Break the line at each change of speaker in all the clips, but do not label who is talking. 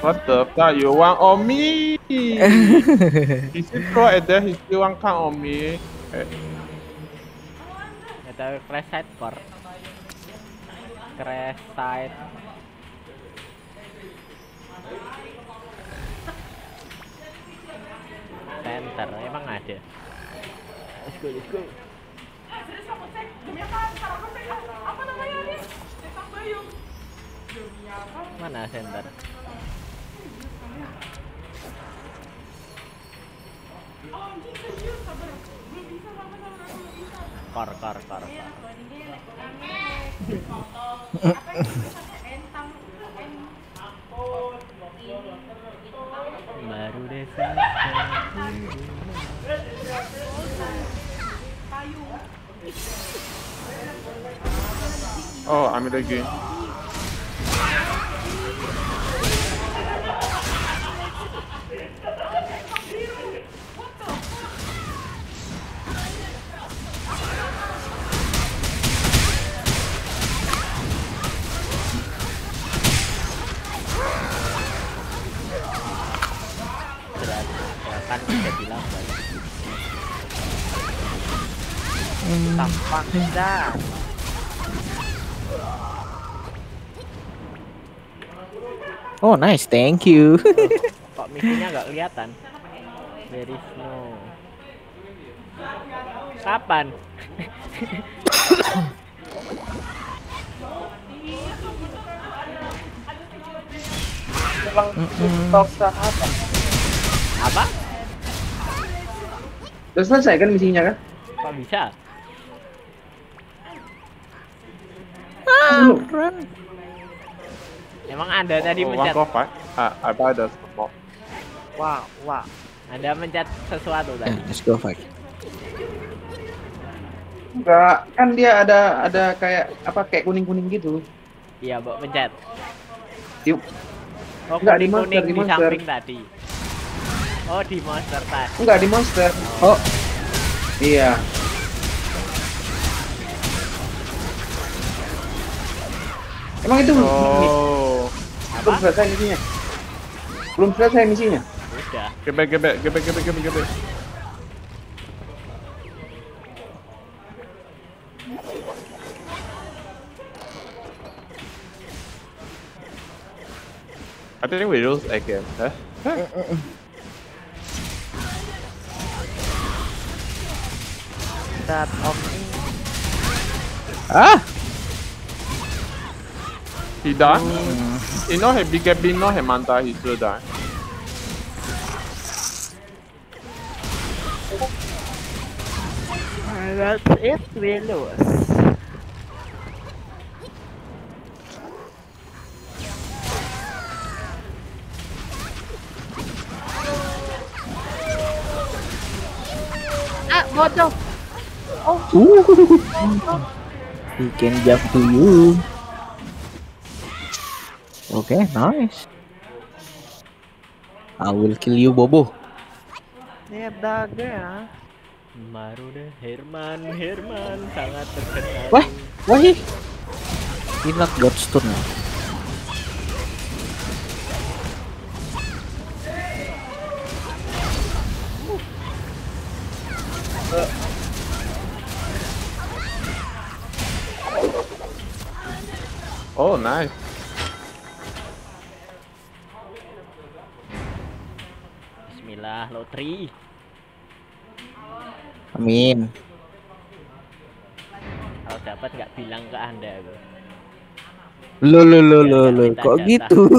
What the fuck you want on me? he still pro and then he still want count on me. Eh,
Ya crash side core. Crash side. Center emang ada. Let's go, let's go. Mana center? Kor, kor, kor. Baru deh
Oh, I'm in
Silakan bisa bilang balik.
Tampak dah.
Oh nice, thank you.
Kok misinya nggak kelihatan? There is no. Kapan?
Memang TikTok sahabat.
Apa?
Udah selesai kan misinya kan?
Kok bisa?
Belum.
Emang anda tadi
Oh,
mencet?
go fight. I, I buy the smoke.
Wah, wah.
Anda mencet sesuatu
Yeah,
tadi?
let's go fight.
Enggak, kan dia ada ada kayak apa kayak kuning-kuning gitu.
Iya, Mbok pencet.
Yuk.
Oh,
Nggak, di monster, di
di,
monster.
samping tadi. Oh, di monster tadi.
Enggak di monster.
Oh,
Iya. Emang itu belum
Oh.
belum selesai misinya? Belum selesai misinya?
Udah.
Get back, get back, get back. I think we lose again. Huh?
That of me.
ah,
He died? You know, he became big, no, he manta, he still died.
That's it, we lose. Ah, bodoh.
he can jump to you. Okay, nice. I will kill you, Bobo.
Ini daga ya.
Baru deh Herman, Herman sangat terkenal.
Wah, wah, he he not Godstone.
Oh, nice.
Bismillah, lotri.
Amin.
Kalau dapat nggak bilang ke anda gue.
Lo lo lo lo lo, kok
jatah.
gitu?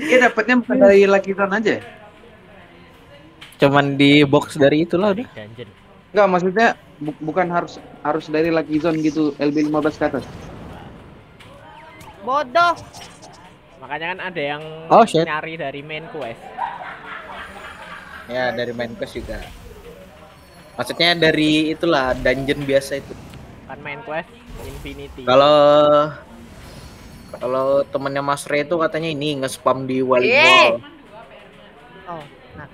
Dia dapatnya bukan dari Zone aja. ya?
Cuman di box dari itulah udah.
Dungeon.
Enggak, maksudnya bu- bukan harus harus dari Lucky Zone gitu LB 15 ke atas.
Bodoh.
Makanya kan ada yang
Oh, shit.
nyari dari main quest.
Ya dari main quest juga. Maksudnya dari itulah dungeon biasa itu.
Kan main quest Infinity.
Kalau kalau temennya Mas Ray itu katanya ini nge-spam di Wali. Mall.
Oh, nah.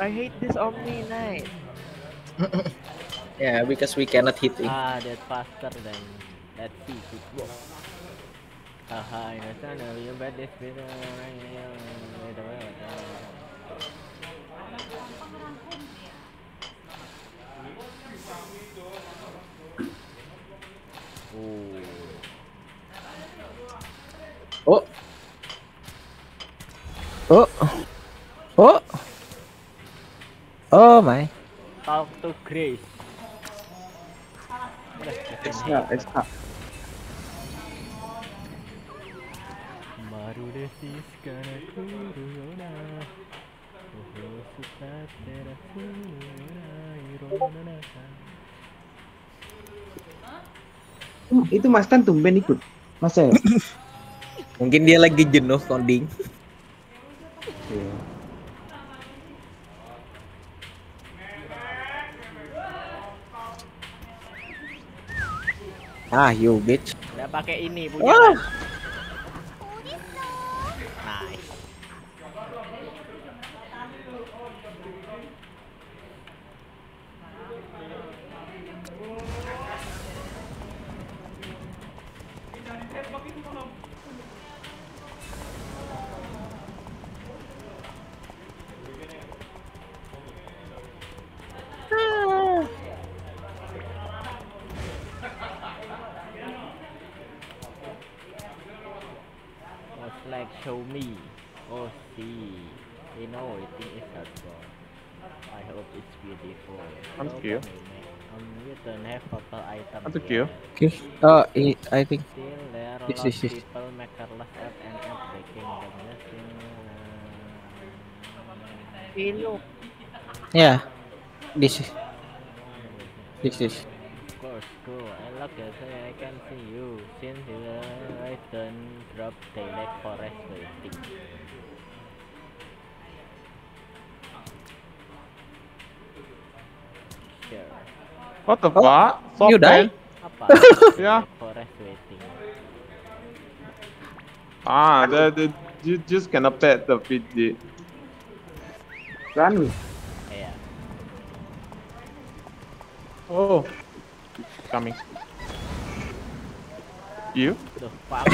I hate this Omni Knight.
Yeah, because we cannot hit him.
Ah, that's faster than that sea football. Haha, in a sana, you bet this video. Oh
my.
talk to Grace. Udah,
Extra, extra.
Maru desis kana kuruna. Oh, suka tera kuruna, irona naka.
Hmm, Itu Mas Tan tumben ikut. Masa ya?
Mungkin dia lagi jenuh coding.
Iya.
Ah, you bitch.
Udah pakai ini punya.
Ah.
No, I think it's has. I hope it's beautiful.
Thank
so
you. Thank you.
Okay. Uh, it, I think. Yes, yes, yes. Yeah. This is. This is.
Of course, cool. I look at I can see you since you I don't drop the leg for waiting.
What the
Oh,
fuck? Soft
you die?
pen? Yeah. Ah, the, the you just cannot pet the fidget.
Run.
Yeah.
Oh, coming. You?
Tuh, Pak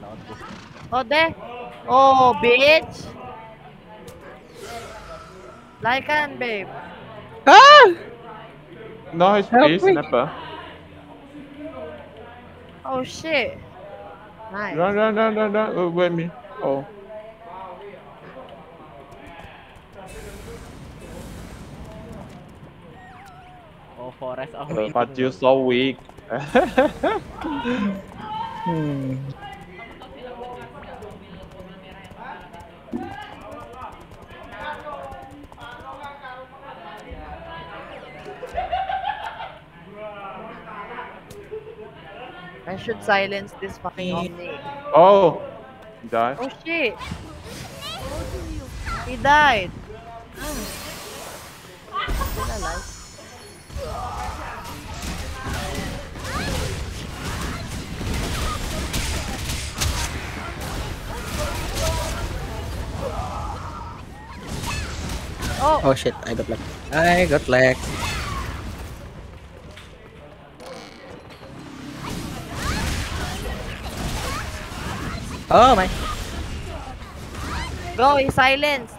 tadi dari Lotus.
Oh, there. Oh, bitch. Like Lycan, babe.
Ah!
No, his
Help
face,
me.
snapper.
Oh, shit. Nice.
Run, run, run, run, run. Oh, wait me. Oh.
Oh, Forest of
Uh, but you're so weak.
Hmm.
Should silence this fucking Omni.
oh. Die.
Oh, shit. He died. Still alive. Oh,
Oh shit, I got lag. I got lag. Oh my.
bro, he silenced.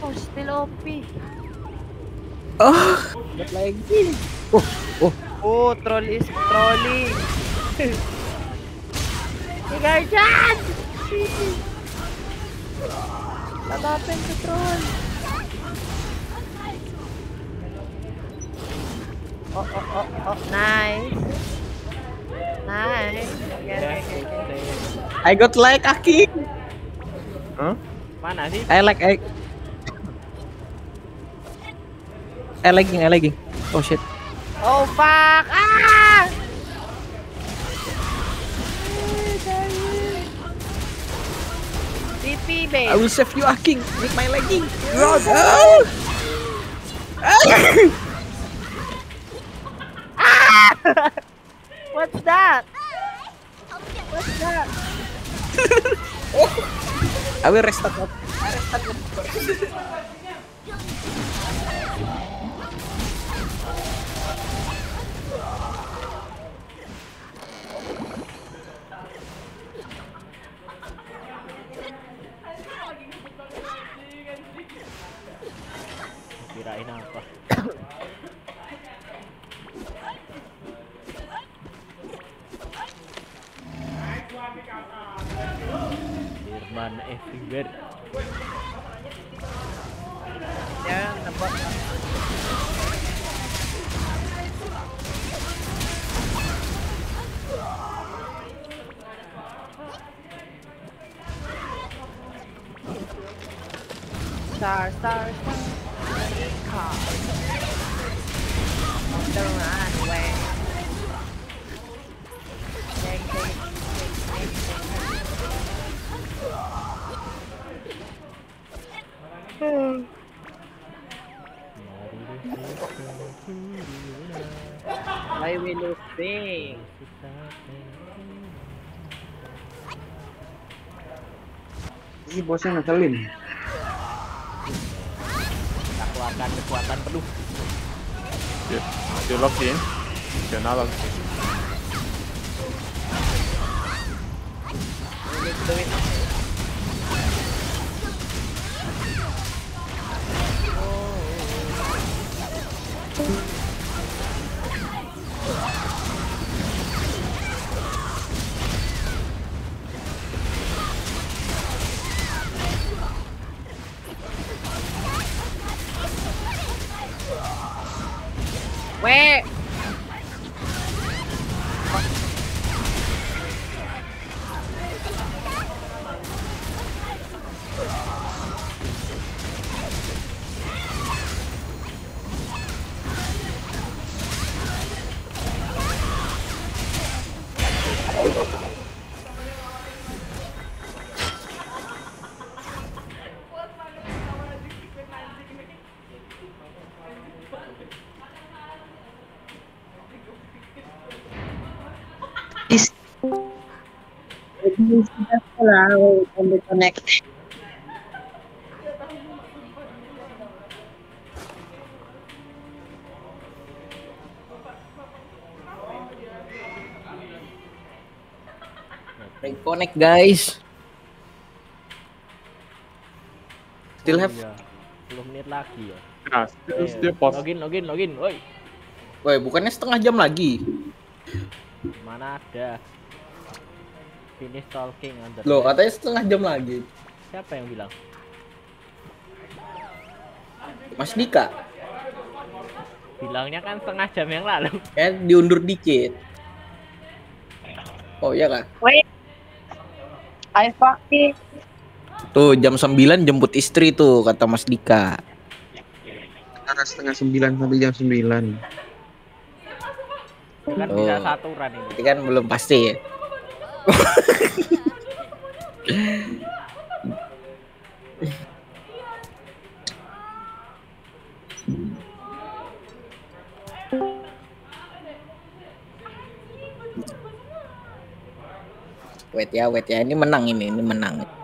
Oh, still OP.
Oh, got lag. Oh, oh.
Oh, troll is trolling. hey, guardian! Happened to troll? Oh, oh, oh, oh. Nice.
I got lag, Aki.
Huh?
Mana sih?
I like I. I lagging, I lagging. Oh shit.
Oh, fuck! Ah! TP, babe.
I will save you, Aking. With my lagging. Run. Ah! I will restart.
Kirain apa? You
get it. Star, star, star. Car. On the runway. I will sing.
Ini bosnya ngeselin.
Kita keluarkan kekuatan penuh.
You log in. You're not in.
Connect.
Reconnect guys. Still have.
Iya. 10 menit lagi ya.
Nah, still,
Eh,
still pause.
Login, login, login. Woi,
Woi, bukannya setengah jam lagi?
mana ada? Finish talking under.
Loh, katanya setengah jam lagi.
Siapa yang bilang?
Mas Dika,
Bilangnya kan setengah jam yang lalu.
ya diundur dikit. Oh iya kak?
Wait. I fucking
Tuh jam 9 jemput istri tuh kata Mas Dika.
Antara setengah sembilan sampai jam sembilan.
Itu kan bisa
Oh.
saturan ini.
Berarti kan belum pasti ya. Wait ya, wait ya. Ini menang ini, ini menang.